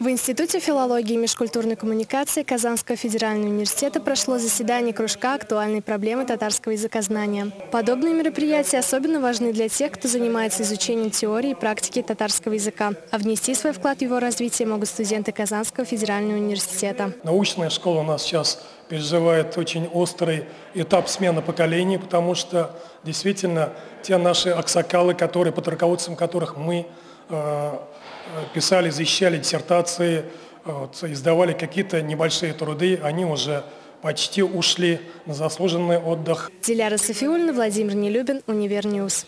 В Институте филологии и межкультурной коммуникации Казанского федерального университета прошло заседание кружка «Актуальные проблемы татарского языкознания». Подобные мероприятия особенно важны для тех, кто занимается изучением теории и практики татарского языка, а внести свой вклад в его развитие могут студенты Казанского федерального университета. Научная школа у нас сейчас переживает очень острый этап смены поколений, потому что действительно те наши аксакалы, которые, под руководством которых мы э, писали, защищали диссертации, вот, издавали какие-то небольшие труды, они уже почти ушли на заслуженный отдых. Диляра Сафиуллина, Владимир Нелюбин, Univer News.